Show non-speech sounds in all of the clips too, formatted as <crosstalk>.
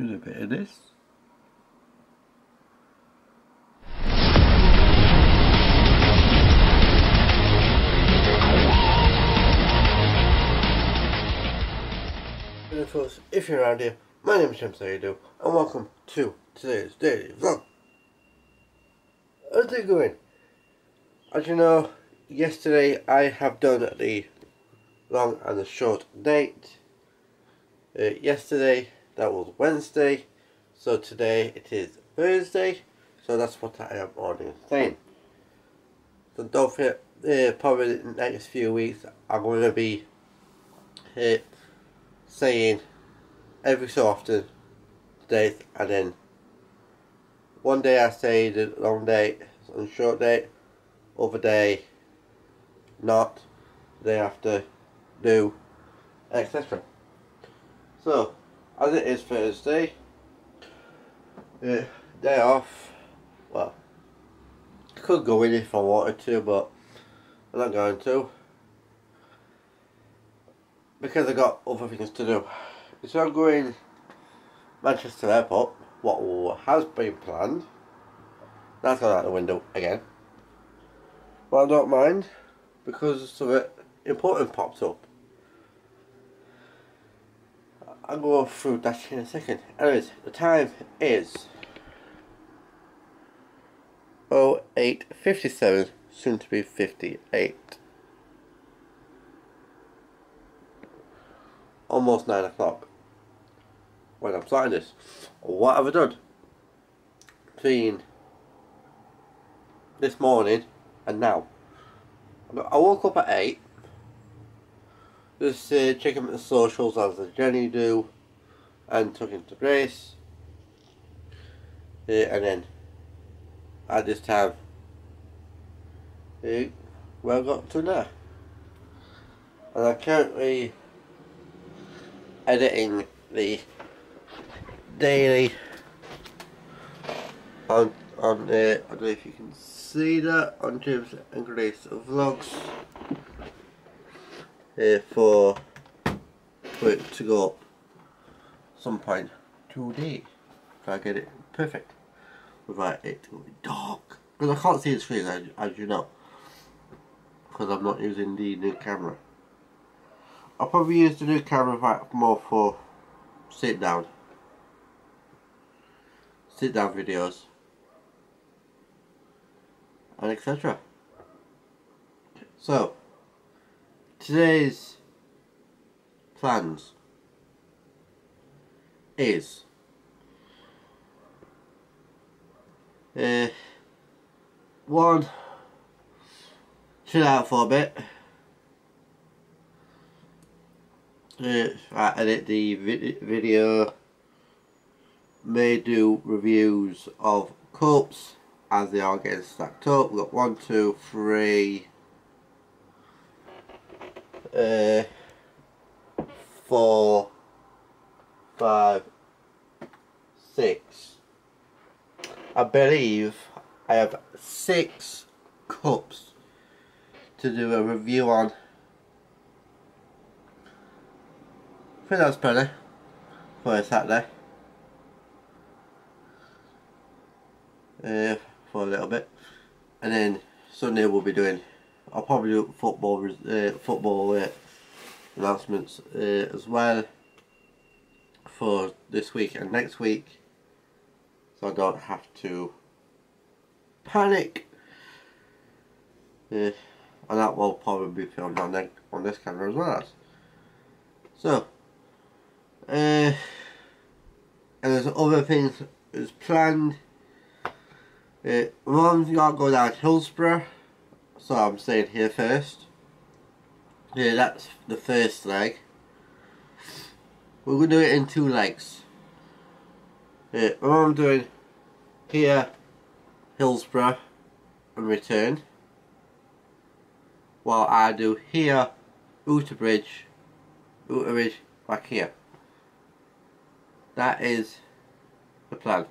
Do a bit of this. And of course, if you're around here, my name is James Sayadu, and welcome to today's daily vlog. How's it going? As you know, yesterday I have done the long and the short date. Uh, yesterday, that was Wednesday, so today it is Thursday, so that's what I am already saying. So don't forget, uh, probably the next few weeks I'm going to be uh, saying every so often days and then one day I say the long date and short date, other day not, day after do, etc. So, as it is Thursday, uh, day off, well, I could go in if I wanted to, but I'm not going to because I got other things to do. So I'm going Manchester Airport, what has been planned. That's gone out the window again. But I don't mind because something important popped up. I'll go through that in a second. Anyways, the time is 08.57, soon to be 58. almost 9 o'clock when I'm starting this. What have I done? Between this morning and now. I woke up at 8. Just uh, checking the socials as the Jenny do. And talking to Grace. Uh, and then at this time uh, well got to now. And I currently editing the daily on on uh, I don't know if you can see that on James and Grace vlogs uh, for for it to go up some point today. Try to get it perfect without it going dark. Because I can't see the screen as, as you know. Because I'm not using the new camera. I'll probably use the new camera more for sit down. Sit down videos. And etc. So, today's plans is uh, one chill out for a bit uh, I edit the vid video may do reviews of cups as they are getting stacked up. We've got one, two, three, uh, four, five, six. I believe I have six cups to do a review on I think that's better for a Saturday. Uh, for a little bit. And then Sunday we'll be doing, I'll probably do football uh, football uh, announcements uh, as well for this week and next week. So I don't have to panic. Uh, and that will probably be filmed on, on this camera as well. So, uh, and there's other things as planned. Uh, Mum's got to go down to Hillsborough, so I'm staying here first. Yeah, that's the first leg. We're going to do it in two legs. Yeah, mum doing here, Hillsborough, and return. While I do here, Bridge, Bridge, back here. That is the plan.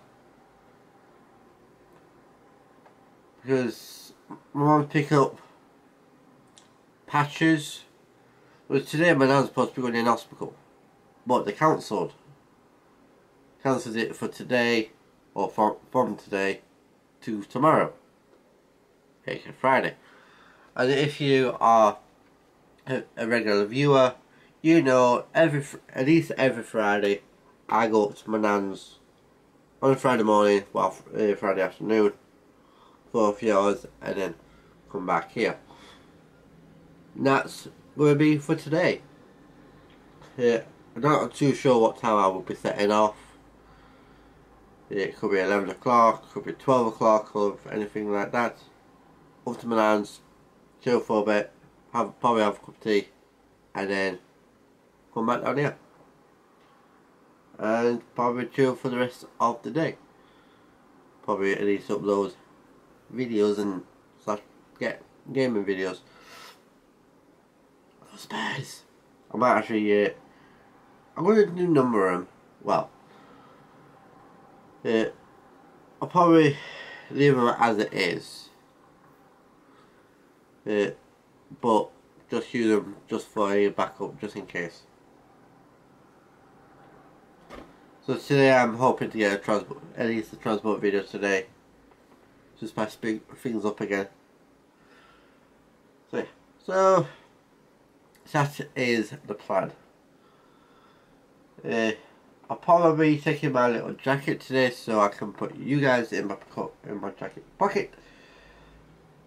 Because my mum pick up patches. Well, today my nan's supposed to be going in hospital, but they cancelled. cancels it for today or from, from today to tomorrow. Okay, Friday. And if you are a, regular viewer, you know every at least every Friday I go to my nan's on a Friday morning, well uh, Friday afternoon for a few hours and then come back here. And that's going to be for today. Yeah, I'm not too sure what time I will be setting off. It could be 11 o'clock, could be 12 o'clock or anything like that. Up to my nan's, chill for a bit, have probably have a cup of tea and then come back down here. And probably chill for the rest of the day. Probably at least upload videos and slash get gaming videos. For spares. I might actually uh, I'm going to do number them. Well, uh, I'll probably leave them as it is. Uh, but just use them just for a backup, just in case. So today I'm hoping to get a transport, at least a transport video today. Just by speed things up again. So, so that is the plan. Uh, I'll probably be taking my little jacket today so I can put you guys in my in my jacket pocket.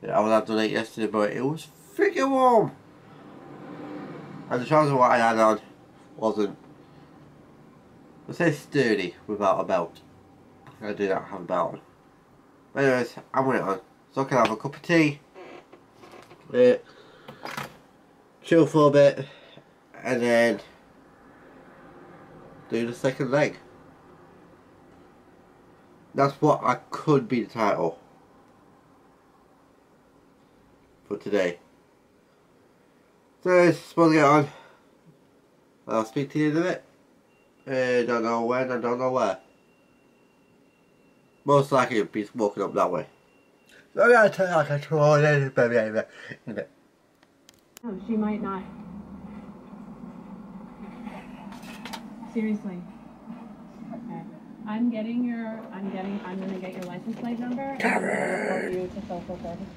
Yeah, I was out late yesterday, but it was freaking warm. And the trousers what I had on wasn't, let's say sturdy without a belt. I do not have a belt on. Anyways, I'm with it on. So I can have a cup of tea. Uh, chill for a bit. And then do the second leg. That's what I could be the title for today. So it's suppose to get on. I'll speak to you in a bit. I uh, don't know when, I don't know where. Most likely it'll be walking up that way. So I'm going to tell you like a troll in a bit. In a bit. Oh, she might not. Seriously. Okay. I'm getting your, I'm getting, I'm gonna get your license plate number. And I'm gonna report you to social service.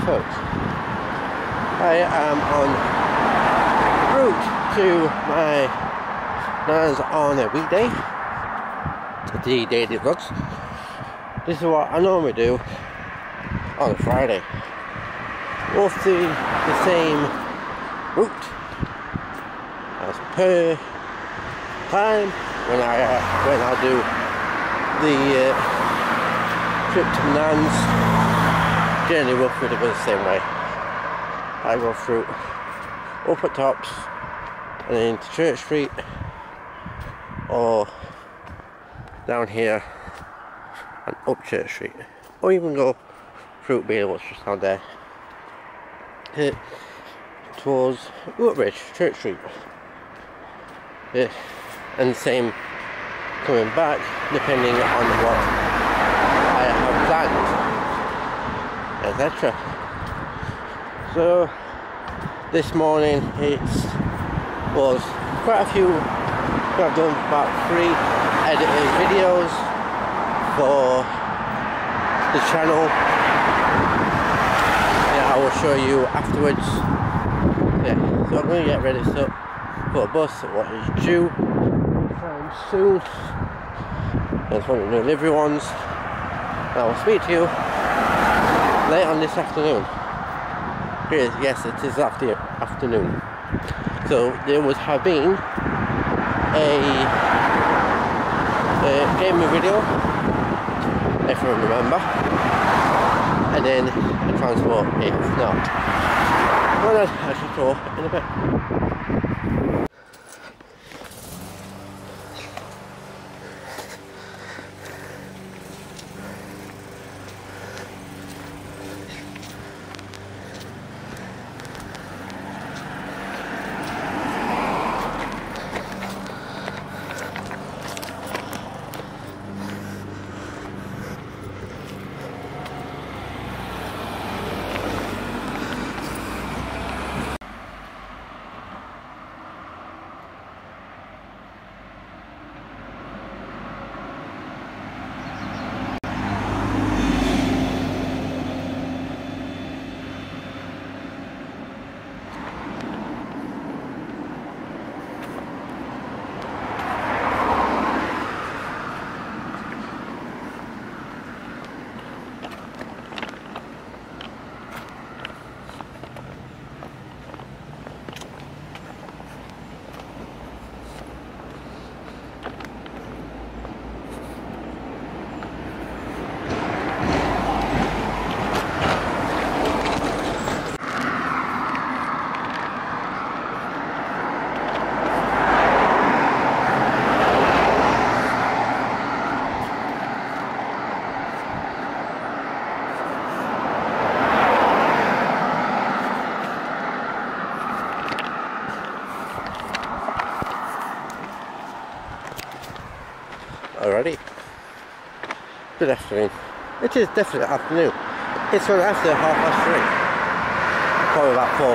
Folks, I am on route to my nana's on a weekday, the daily vlogs. This is what I normally do on a Friday. Roughly the same route as per time when I uh, when I do the uh, trip to Nan's generally roughly it goes the same way. I go through up at tops and then to Church Street or down here and up Church Street. Or even go through Beale what's just down there. Hit towards Oughtibridge, Church Street. And the same coming back depending on what I have planned etc. So this morning it was quite a few I've done about three edited videos for the channel. Yeah, I will show you afterwards. Yeah so I'm going to get ready so for a bus what is due. Um, soon. There's one of the delivery ones I will speak to you late on this afternoon. Yes, yes, it is after afternoon. So there would have been a, a gaming video, if I remember, and then a transport if not. Well, I should talk in a bit. already. Good afternoon. It is definitely afternoon. It's sort after half past three. Probably about four,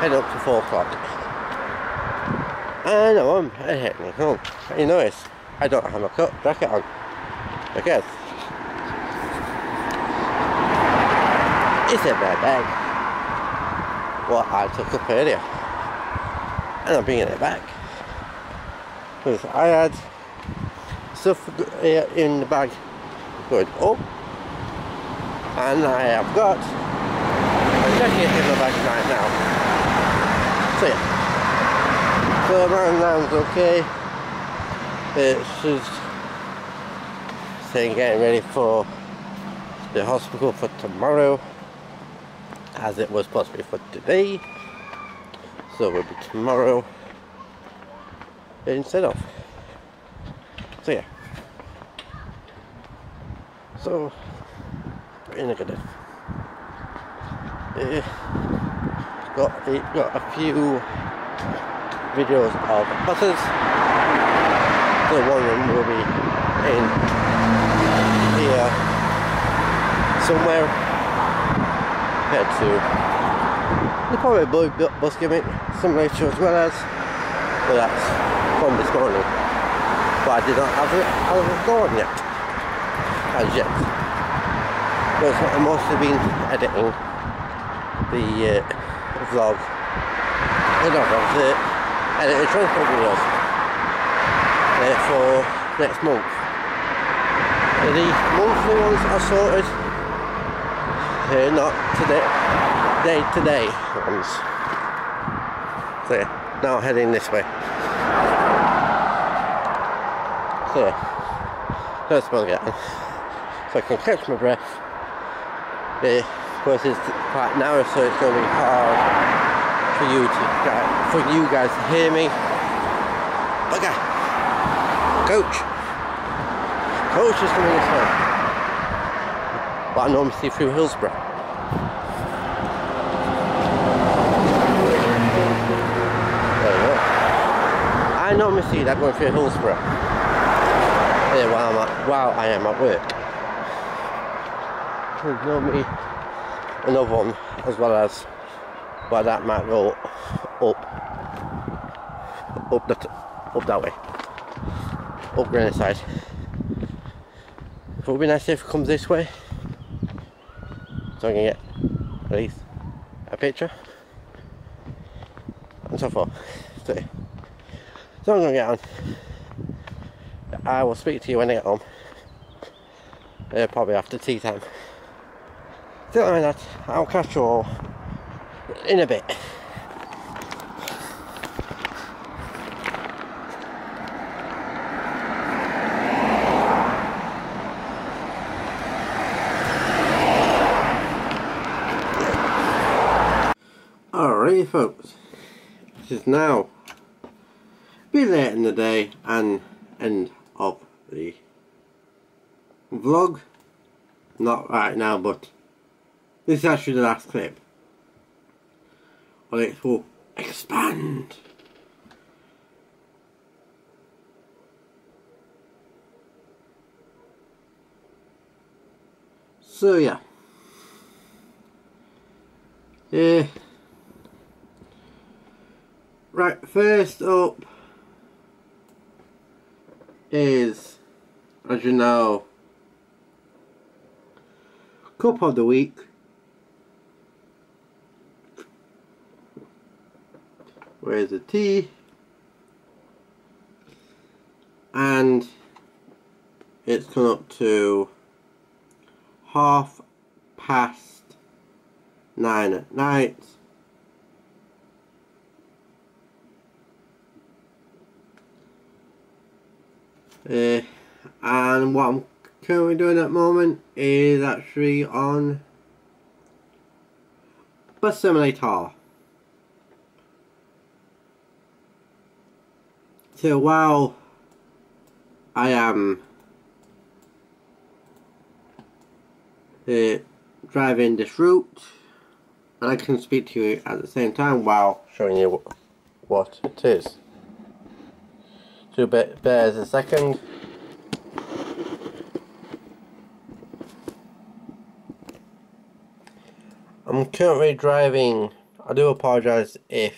Head up to four o'clock. I know I'm heading home. You notice, I don't have my coat jacket on. Because it's in my bag. What I took up earlier. And I'm bringing it back. Because I had stuff in the bag going up. And I have got a jacket in the bag right now. So yeah. So my round's okay. It's just saying getting ready for the hospital for tomorrow as it was be for today so it will be tomorrow instead of so yeah so a good uh, got got a few videos of buses. So one of them will be in here somewhere. Head to the probably blue bus gimmick some later as well as but that's from this morning. But I did not have it I was gone yet yet because I must have been editing the uh, vlog. Uh, not vlog, the editing transport videos uh, for next month. The monthly ones are sorted? Uh, not today day to day ones. So yeah, now heading this way. So yeah of all get I can catch my breath. Uh, because it's quite narrow so it's going to be hard for you to for you guys to hear me. Bugger coach. Coach is coming this way but I normally see through Hillsborough. I normally see that going through Hillsborough. Yeah, while, I'm at, while I am at work. There's normally another one as well as but that might go up up that up that way up Grenoside. It would be nice if it comes this way so I can get at least a picture and so forth. So, so I'm gonna get on. I will speak to you when I get home uh, probably after tea time still like that I'll catch you all in a bit. Alrighty folks, it is is now be late in the day and end of the vlog. Not right now but this is actually the last clip. Well it will expand. So yeah. Yeah. Right, first up is, as you know, Cup of the Week. Where's the tea? And it's come up to half past nine at night. Uh, and what I'm currently doing at the moment is actually on Bus Simulator. So while I am uh, driving this route, and I can speak to you at the same time while showing you what it is. Two bears a second. I'm currently driving. I do apologise if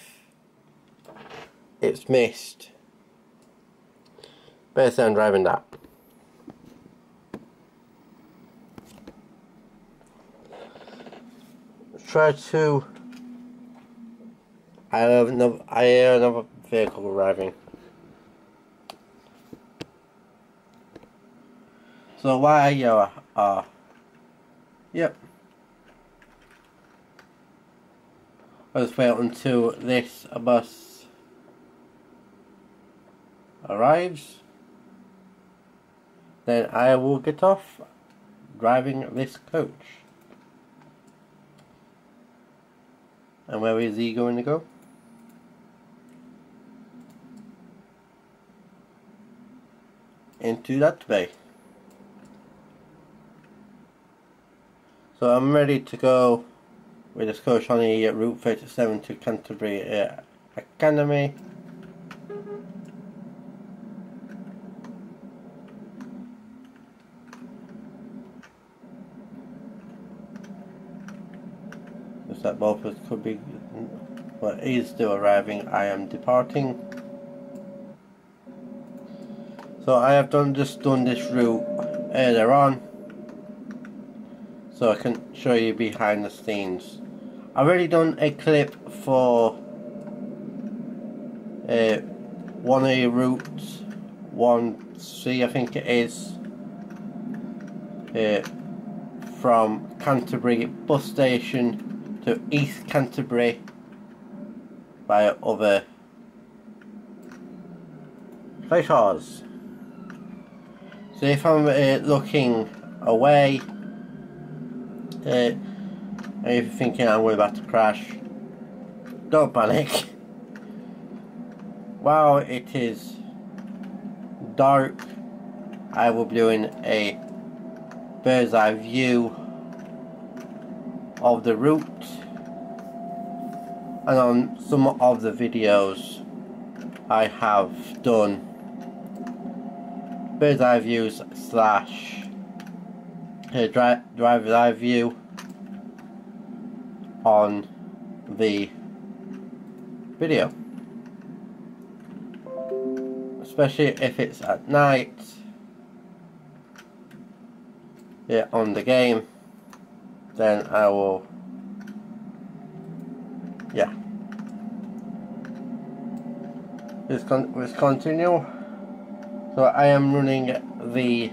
it's missed Basically, I'm driving that. Try to. I have another. I hear another vehicle arriving. So why you uh, uh yep. Let's wait until this bus arrives. Then I will get off driving this coach. And where is he going to go? Into that bay. So I'm ready to go with this coach on the Route 37 to Canterbury uh, Academy. That both of us could be, but he's still arriving, I am departing. So I have done just done this route earlier on so I can show you behind the scenes. I've already done a clip for uh, one of the routes, 1C I think it is, uh, from Canterbury bus station to East Canterbury by other places. So if I'm uh, looking away uh, and if you're thinking I'm about to crash, don't panic. <laughs> While it is dark, I will be doing a bird's eye view of the route and on some of the videos I have done bird's eye views slash a dri driver's eye view on the video. Especially if it's at night yeah, on the game then I will yeah let's, con continue so I am running the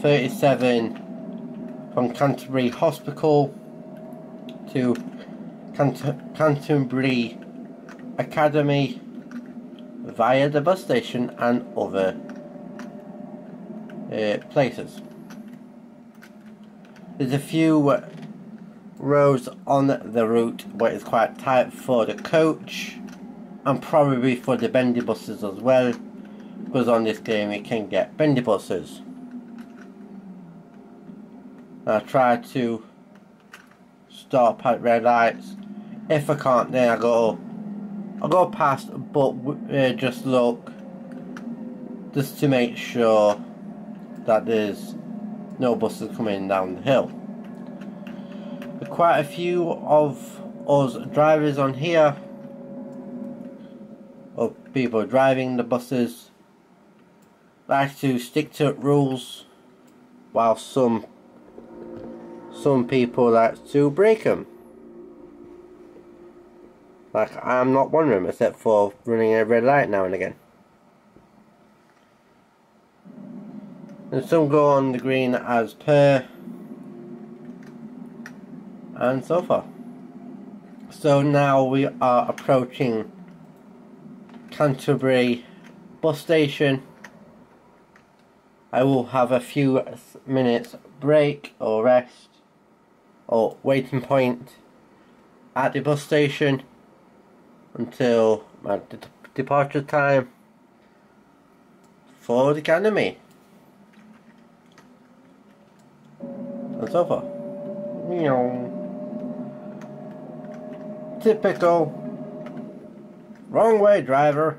37 from Canterbury Hospital to Canterbury Academy via the bus station and other uh, places. There's a few roads on the route where it's quite tight for the coach and probably for the bendy buses as well because on this game you can get bendy buses. I try to stop at red lights. If I can't, then I go. I go past, but uh, just look, just to make sure that there's no buses coming down the hill. quite a few of us drivers on here, people driving the buses, like to stick to rules, while some some people like to break them. Like, I'm not one of them, except for running a red light now and again. And some go on the green as per. And so far. So now we are approaching Canterbury bus station. I will have a few minutes break or rest or waiting point at the bus station until my de departure time for the academy. And so far. You know, typical wrong way driver.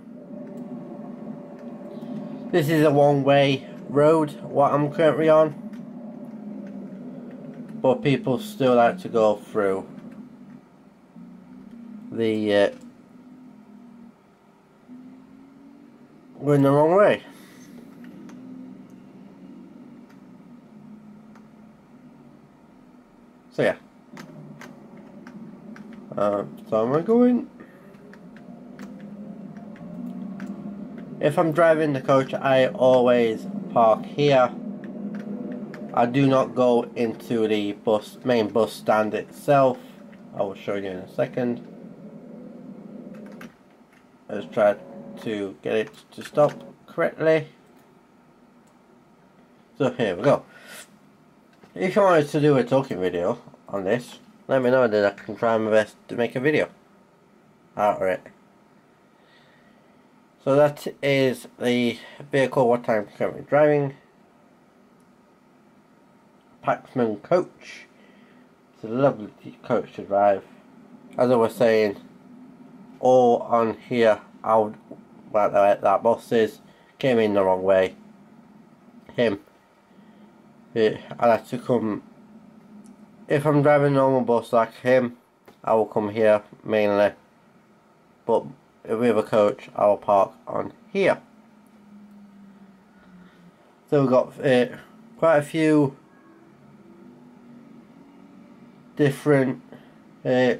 This is a one way road, what I'm currently on but people still like to go through the uh, going the wrong way. So yeah. Um, so am I going? If I'm driving the coach, I always park here. I do not go into the bus main bus stand itself. I will show you in a second. Let's try to get it to stop correctly. So here we go. If you wanted to do a talking video on this, let me know then I can try my best to make a video out of it. So that is the vehicle what I'm currently driving. Paxman coach. It's a lovely coach to drive. As I was saying, all on here, I would, well, that, that bus is, came in the wrong way. Him. It, I like to come, if I'm driving a normal bus like him, I will come here mainly. But if we have a coach, I will park on here. So we've got uh, quite a few different uh,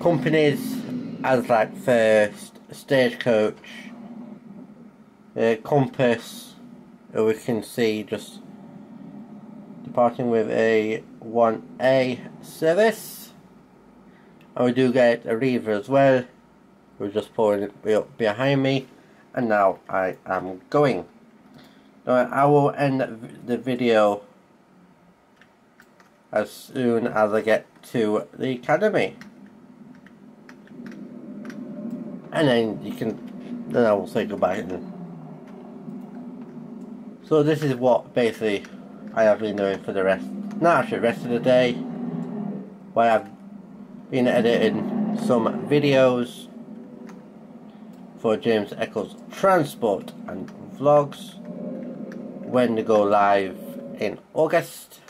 companies as like First, Stagecoach, uh, Compass, we can see just departing with a 1A service. And we do get a Arriva as well. We're just pulling it up behind me. And now I am going. Now I will end the video as soon as I get to the academy. And then you can, then I will say goodbye. So this is what basically I have been doing for the rest, not actually the rest of the day, where I've been editing some videos for James Eccles Transport and Vlogs when they go live in August.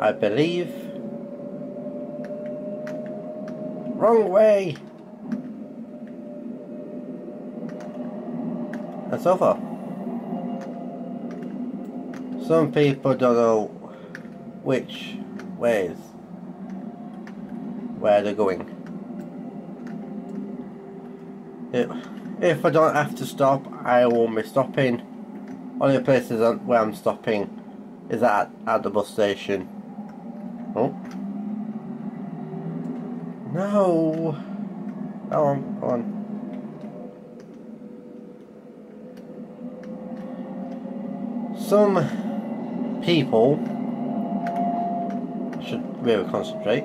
I believe. Wrong way! And so far. Some people don't know which ways where they're going. If, if I don't have to stop, I won't be stopping. Only places where I'm stopping is at, at the bus station Oh. No. Go on, on. Some people really concentrate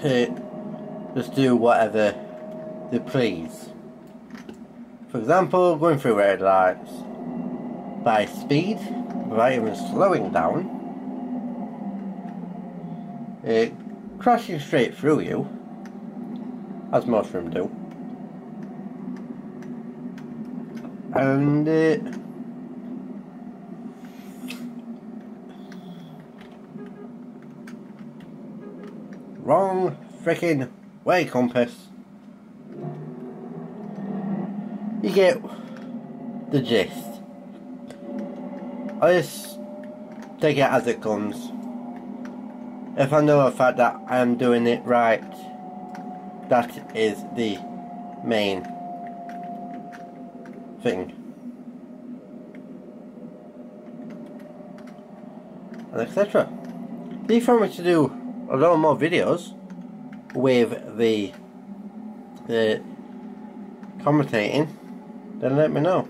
to just do whatever they please. For example, going through red lights by speed without even slowing down It crashes straight through you, as most of them do. And uh, wrong freaking way compass. You get the gist. I just take it as it comes if I know the fact that I am doing it right, that is the main thing. And etc. Want me to do a lot more videos with the the commentating, then let me know.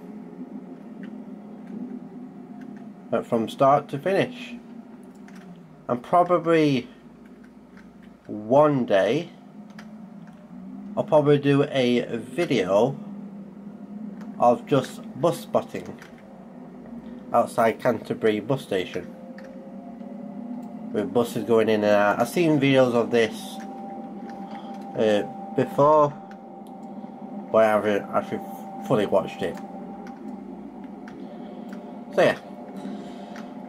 But from start to finish and probably one day I'll probably do a video of just bus spotting outside Canterbury bus station with buses going in and out. I've seen videos of this uh, before but I haven't actually fully watched it so yeah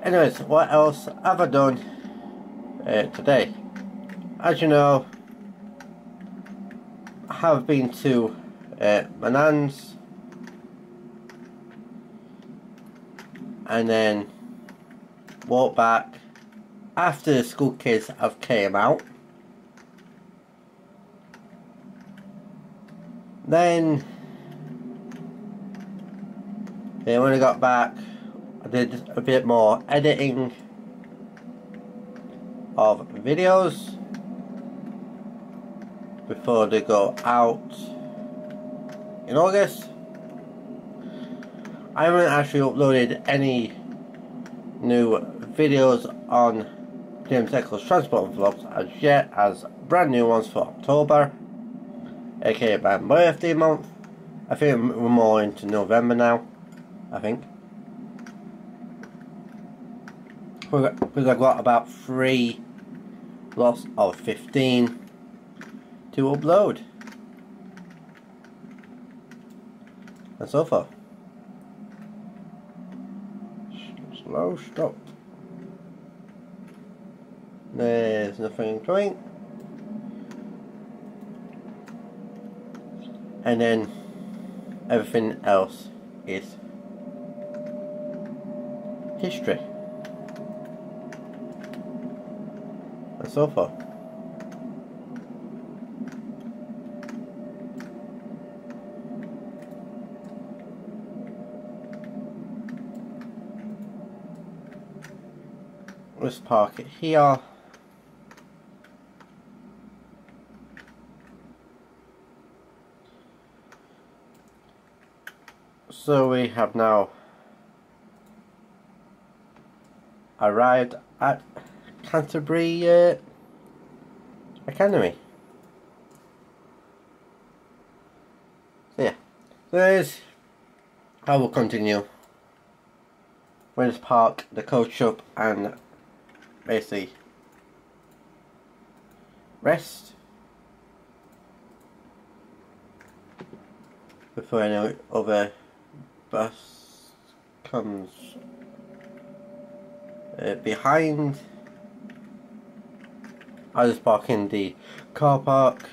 anyways what else have I done uh, today. As you know, I have been to uh, nannans and then walked back after the school kids have came out. Then, yeah, when I got back, I did a bit more editing of videos before they go out in August. I haven't actually uploaded any new videos on James Eccles Transport Vlogs as yet as brand new ones for October aka my birthday month. I think we're more into November now I think. Because I've got about three lots of 15 to upload. And so far. Slow stop there's nothing going and then everything else is history. And so far let's park it here so we have now arrived at Canterbury uh, Academy. So yeah. There's I will continue we'll just park the coach up and basically rest. Before any other bus comes uh, behind. I just park in the car park.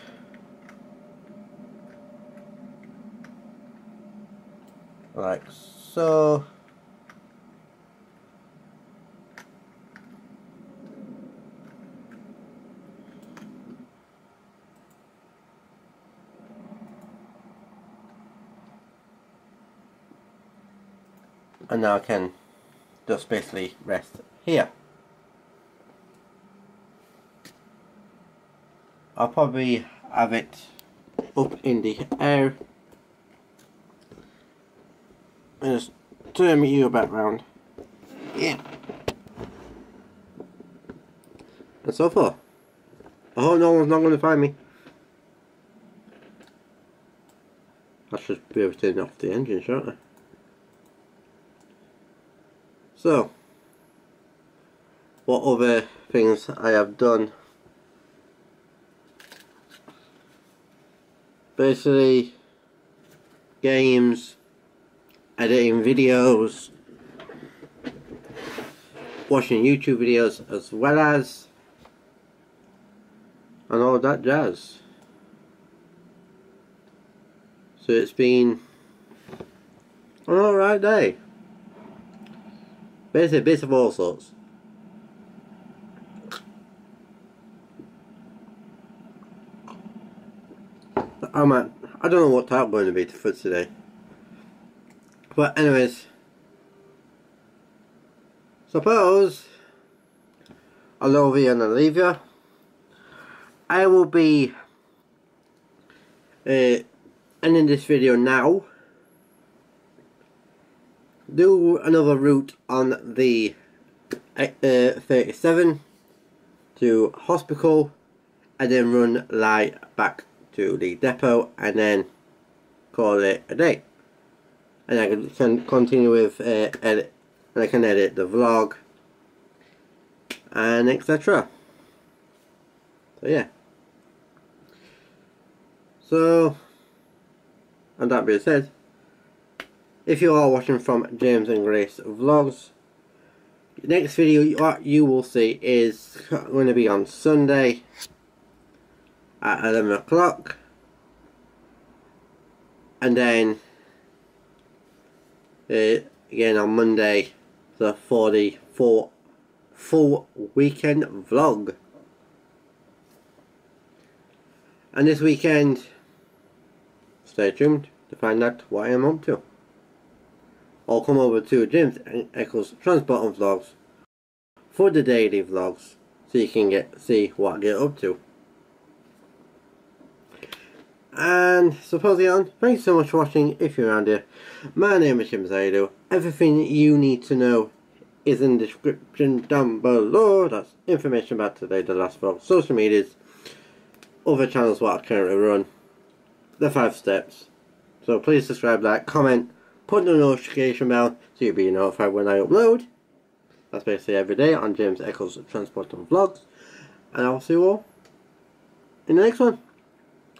Like so and now I can just basically rest here. I'll probably have it up in the air and just turn you back round. Yeah. And so far. I hope no one's not going to find me. I should be able to turn off the engine, shouldn't I? So, what other things I have done? Basically, games, editing videos, watching YouTube videos as well as and all that jazz. So it's been an alright day. Basically, bits of all sorts. I'm I don't know what type I'm going to be for today. But anyways, suppose Alovia and Olivia, I will be uh, ending this video now do another route on the uh, 37 to hospital and then run light back to the depot and then call it a day. And I can continue with uh, edit and I can edit the vlog and etc so yeah. So and that being said if you are watching from James and Grace Vlogs next video what you will see is going to be on Sunday at 11 o'clock and then uh, again on Monday the 44 full weekend vlog. And this weekend, stay tuned to find out what I am up to. Or come over to James Eccles Transport Vlogs for the daily vlogs so you can get see what I get up to. And supposedly on, thanks so much for watching if you're around here. My name is Jim Zaido. Everything you need to know is in the description down below. That's information about today, the last vlog, social medias, other channels what I currently run, the five steps. So please subscribe, like, comment, put the notification bell so you'll be notified when I upload. That's basically every day on James Eccles Transport and Vlogs. And I'll see you all in the next one.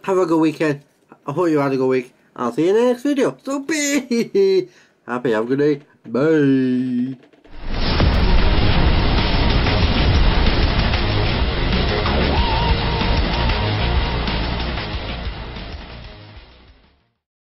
Have a good weekend. I hope you had a good week. I'll see you in the next video. So be <laughs> happy. Have a good day. Bye.